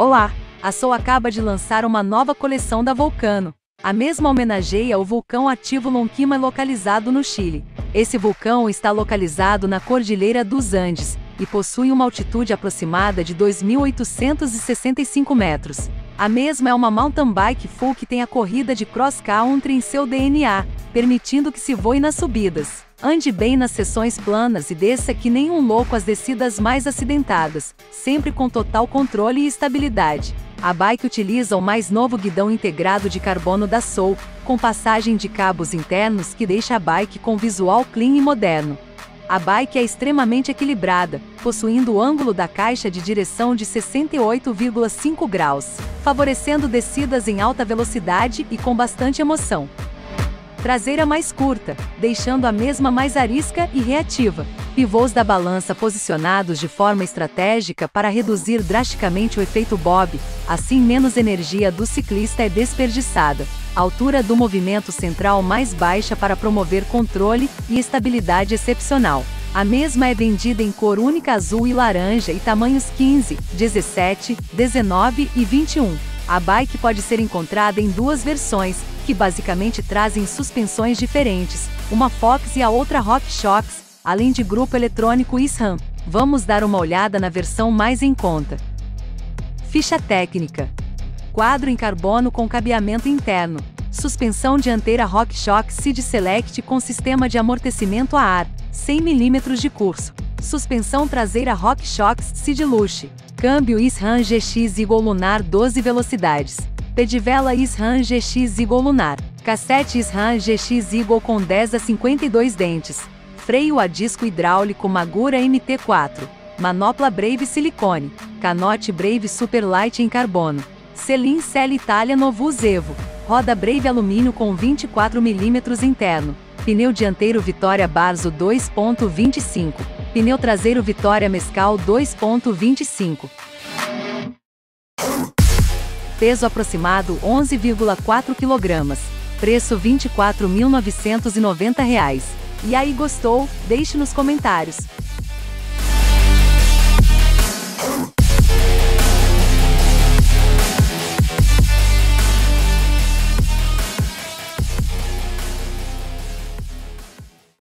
Olá! A Soul acaba de lançar uma nova coleção da Vulcano. A mesma homenageia o vulcão ativo Lonquima localizado no Chile. Esse vulcão está localizado na Cordilheira dos Andes e possui uma altitude aproximada de 2.865 metros. A mesma é uma mountain bike full que tem a corrida de cross country em seu DNA, permitindo que se voe nas subidas. Ande bem nas seções planas e desça que nem um louco as descidas mais acidentadas, sempre com total controle e estabilidade. A bike utiliza o mais novo guidão integrado de carbono da Soul, com passagem de cabos internos que deixa a bike com visual clean e moderno. A bike é extremamente equilibrada, possuindo o ângulo da caixa de direção de 68,5 graus, favorecendo descidas em alta velocidade e com bastante emoção traseira mais curta, deixando a mesma mais arisca e reativa. Pivôs da balança posicionados de forma estratégica para reduzir drasticamente o efeito bob, assim menos energia do ciclista é desperdiçada. Altura do movimento central mais baixa para promover controle e estabilidade excepcional. A mesma é vendida em cor única azul e laranja e tamanhos 15, 17, 19 e 21. A bike pode ser encontrada em duas versões, que basicamente trazem suspensões diferentes, uma Fox e a outra RockShox, além de grupo eletrônico SRAM. Vamos dar uma olhada na versão mais em conta. Ficha técnica. Quadro em carbono com cabeamento interno. Suspensão dianteira RockShox Seed Select com sistema de amortecimento a ar, 100 mm de curso. Suspensão traseira RockShox Seed Luxe. Câmbio SRAM GX Eagle Lunar 12 velocidades. Pedivela SRAM GX Eagle Lunar. Cassete SRAM GX Eagle com 10 a 52 dentes. Freio a disco hidráulico Magura MT4. Manopla Brave Silicone. Canote Brave Superlight em carbono. Selim Cell Itália Novo Zevo. Roda Brave alumínio com 24 mm interno. Pneu dianteiro Vitória Barzo 2.25. Pneu traseiro Vitória Mescal 2.25 peso aproximado 11,4 kg. Preço R$ 24.990. E aí gostou? Deixe nos comentários.